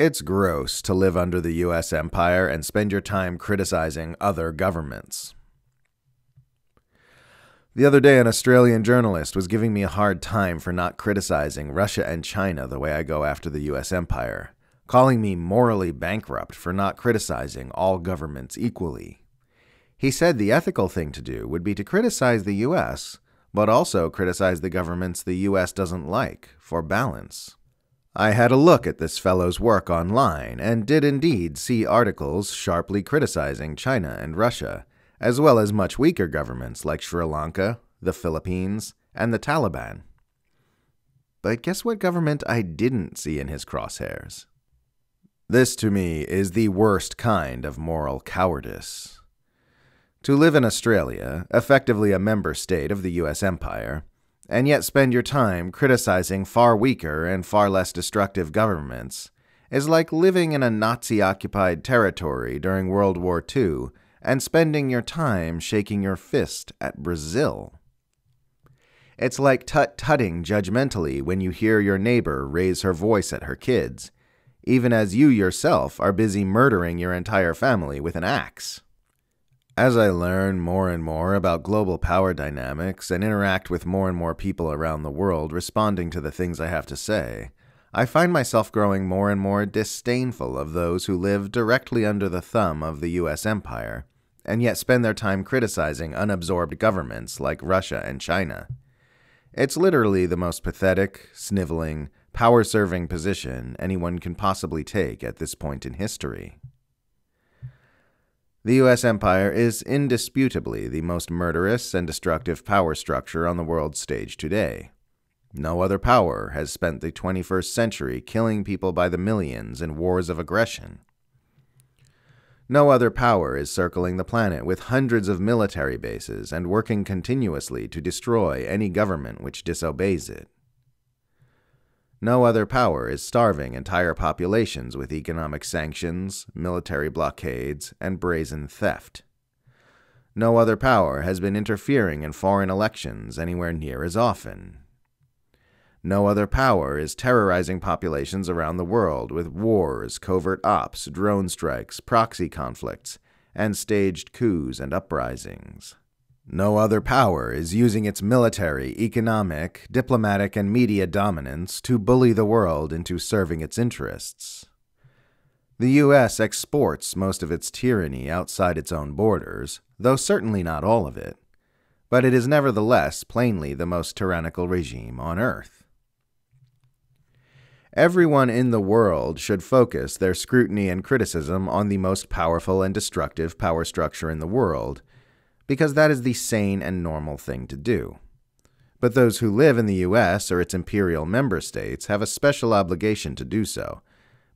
It's gross to live under the US empire and spend your time criticizing other governments. The other day, an Australian journalist was giving me a hard time for not criticizing Russia and China the way I go after the US empire, calling me morally bankrupt for not criticizing all governments equally. He said the ethical thing to do would be to criticize the US, but also criticize the governments the US doesn't like, for balance. I had a look at this fellow's work online and did indeed see articles sharply criticizing China and Russia, as well as much weaker governments like Sri Lanka, the Philippines, and the Taliban. But guess what government I didn't see in his crosshairs? This, to me, is the worst kind of moral cowardice. To live in Australia, effectively a member state of the US empire, and yet spend your time criticizing far weaker and far less destructive governments is like living in a Nazi occupied territory during World War II and spending your time shaking your fist at Brazil. It's like tut tutting judgmentally when you hear your neighbor raise her voice at her kids, even as you yourself are busy murdering your entire family with an axe. As I learn more and more about global power dynamics and interact with more and more people around the world responding to the things I have to say, I find myself growing more and more disdainful of those who live directly under the thumb of the US empire, and yet spend their time criticizing unabsorbed governments like Russia and China. It's literally the most pathetic, sniveling, power serving position anyone can possibly take at this point in history. The US empire is indisputably the most murderous and destructive power structure on the world stage today. No other power has spent the 21st century killing people by the millions in wars of aggression. No other power is circling the planet with hundreds of military bases and working continuously to destroy any government which disobeys it. No other power is starving entire populations with economic sanctions, military blockades, and brazen theft. No other power has been interfering in foreign elections anywhere near as often. No other power is terrorizing populations around the world with wars, covert ops, drone strikes, proxy conflicts, and staged coups and uprisings. No other power is using its military, economic, diplomatic, and media dominance to bully the world into serving its interests. The U.S. exports most of its tyranny outside its own borders, though certainly not all of it, but it is nevertheless plainly the most tyrannical regime on earth. Everyone in the world should focus their scrutiny and criticism on the most powerful and destructive power structure in the world because that is the sane and normal thing to do. But those who live in the US or its imperial member states have a special obligation to do so,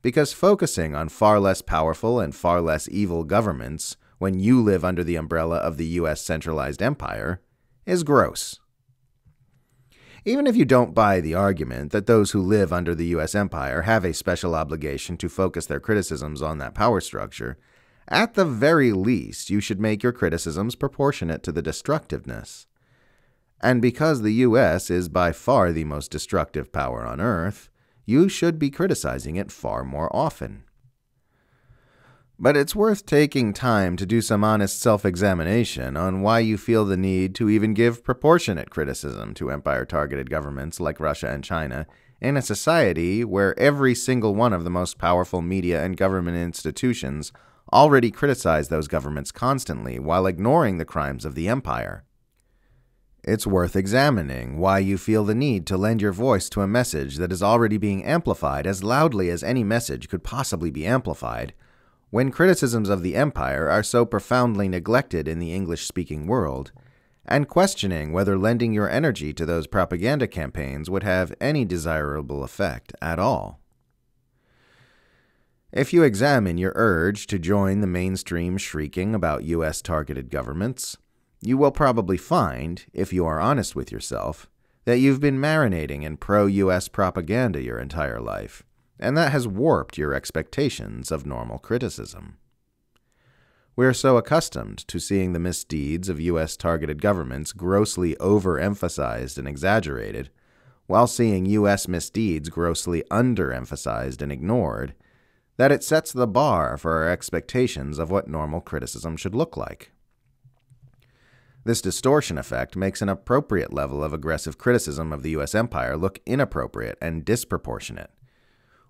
because focusing on far less powerful and far less evil governments when you live under the umbrella of the US centralized empire is gross. Even if you don't buy the argument that those who live under the US empire have a special obligation to focus their criticisms on that power structure, at the very least, you should make your criticisms proportionate to the destructiveness. And because the US is by far the most destructive power on Earth, you should be criticizing it far more often. But it's worth taking time to do some honest self examination on why you feel the need to even give proportionate criticism to empire targeted governments like Russia and China in a society where every single one of the most powerful media and government institutions already criticized those governments constantly while ignoring the crimes of the empire. It's worth examining why you feel the need to lend your voice to a message that is already being amplified as loudly as any message could possibly be amplified, when criticisms of the empire are so profoundly neglected in the English speaking world, and questioning whether lending your energy to those propaganda campaigns would have any desirable effect at all. If you examine your urge to join the mainstream shrieking about U.S. targeted governments, you will probably find, if you are honest with yourself, that you've been marinating in pro US propaganda your entire life, and that has warped your expectations of normal criticism. We are so accustomed to seeing the misdeeds of US targeted governments grossly overemphasized and exaggerated, while seeing US misdeeds grossly underemphasized and ignored, that it sets the bar for our expectations of what normal criticism should look like. This distortion effect makes an appropriate level of aggressive criticism of the US empire look inappropriate and disproportionate.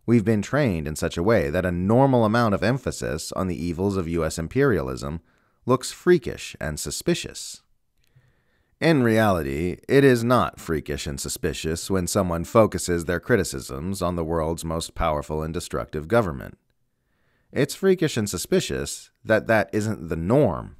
We've been trained in such a way that a normal amount of emphasis on the evils of US imperialism looks freakish and suspicious. In reality, it is not freakish and suspicious when someone focuses their criticisms on the world's most powerful and destructive government. It's freakish and suspicious that that isn't the norm.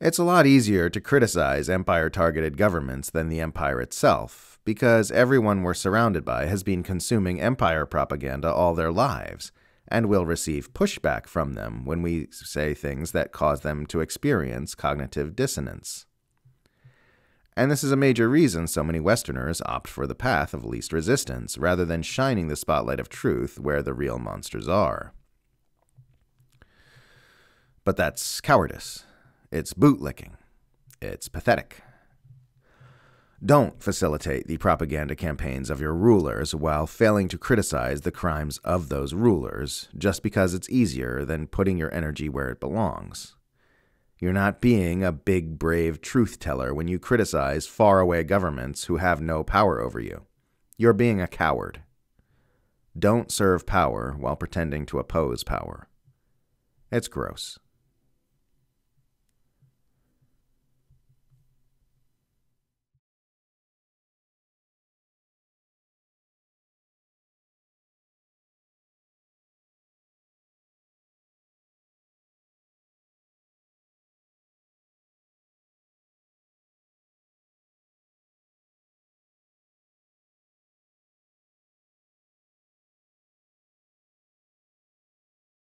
It's a lot easier to criticize empire targeted governments than the empire itself, because everyone we're surrounded by has been consuming empire propaganda all their lives, and will receive pushback from them when we say things that cause them to experience cognitive dissonance. And this is a major reason so many Westerners opt for the path of least resistance rather than shining the spotlight of truth where the real monsters are. But that's cowardice. It's bootlicking. It's pathetic. Don't facilitate the propaganda campaigns of your rulers while failing to criticize the crimes of those rulers just because it's easier than putting your energy where it belongs. You're not being a big, brave truth teller when you criticize faraway governments who have no power over you. You're being a coward. Don't serve power while pretending to oppose power. It's gross.